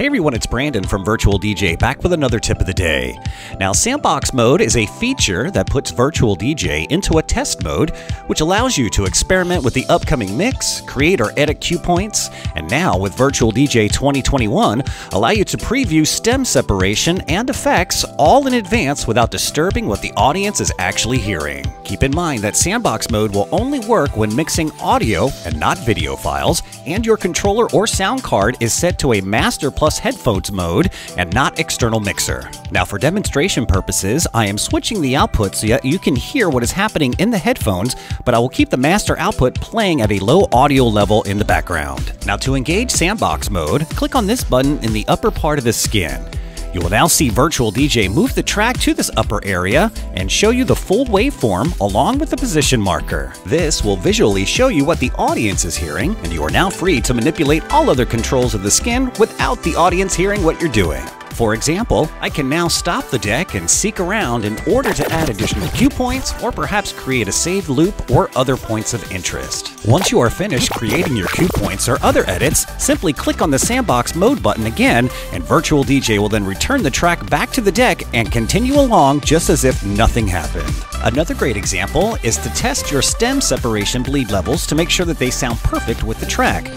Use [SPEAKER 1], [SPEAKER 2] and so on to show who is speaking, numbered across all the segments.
[SPEAKER 1] Hey everyone, it's Brandon from Virtual DJ back with another tip of the day. Now, Sandbox Mode is a feature that puts Virtual DJ into a test mode, which allows you to experiment with the upcoming mix, create or edit cue points, and now with Virtual DJ 2021, allow you to preview stem separation and effects all in advance without disturbing what the audience is actually hearing. Keep in mind that Sandbox Mode will only work when mixing audio and not video files, and your controller or sound card is set to a Master Plus headphones mode and not external mixer. Now for demonstration purposes, I am switching the output so that you can hear what is happening in the headphones, but I will keep the master output playing at a low audio level in the background. Now to engage sandbox mode, click on this button in the upper part of the skin. You will now see Virtual DJ move the track to this upper area and show you the full waveform along with the position marker. This will visually show you what the audience is hearing, and you are now free to manipulate all other controls of the skin without the audience hearing what you're doing. For example, I can now stop the deck and seek around in order to add additional cue points or perhaps create a saved loop or other points of interest. Once you are finished creating your cue points or other edits, simply click on the Sandbox Mode button again and Virtual DJ will then return the track back to the deck and continue along just as if nothing happened. Another great example is to test your stem separation bleed levels to make sure that they sound perfect with the track.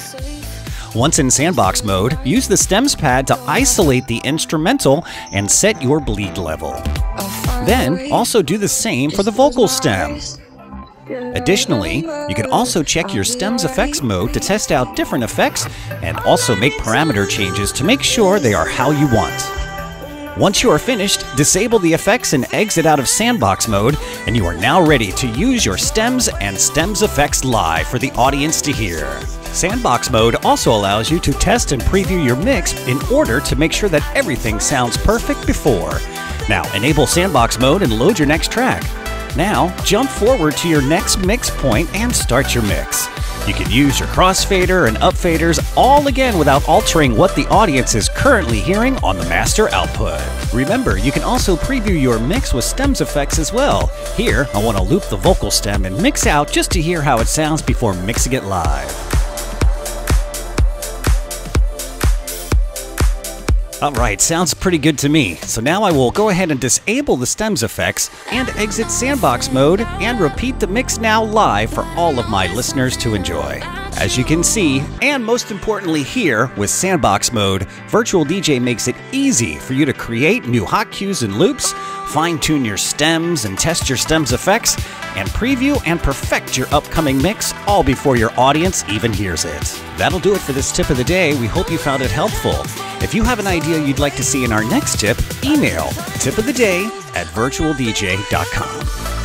[SPEAKER 1] Once in sandbox mode, use the stems pad to isolate the instrumental and set your bleed level. Then, also do the same for the vocal stem. Additionally, you can also check your stems effects mode to test out different effects and also make parameter changes to make sure they are how you want. Once you are finished, disable the effects and exit out of sandbox mode, and you are now ready to use your stems and stems effects live for the audience to hear. Sandbox mode also allows you to test and preview your mix in order to make sure that everything sounds perfect before. Now, enable Sandbox mode and load your next track. Now, jump forward to your next mix point and start your mix. You can use your crossfader and upfaders all again without altering what the audience is currently hearing on the master output. Remember, you can also preview your mix with stems effects as well. Here, I want to loop the vocal stem and mix out just to hear how it sounds before mixing it live. Alright, sounds pretty good to me. So now I will go ahead and disable the stems effects and exit sandbox mode and repeat the mix now live for all of my listeners to enjoy. As you can see, and most importantly here, with Sandbox mode, Virtual DJ makes it easy for you to create new hot cues and loops, fine tune your stems and test your stems effects, and preview and perfect your upcoming mix all before your audience even hears it. That'll do it for this tip of the day. We hope you found it helpful. If you have an idea you'd like to see in our next tip, email tipoftheday at virtualdj.com.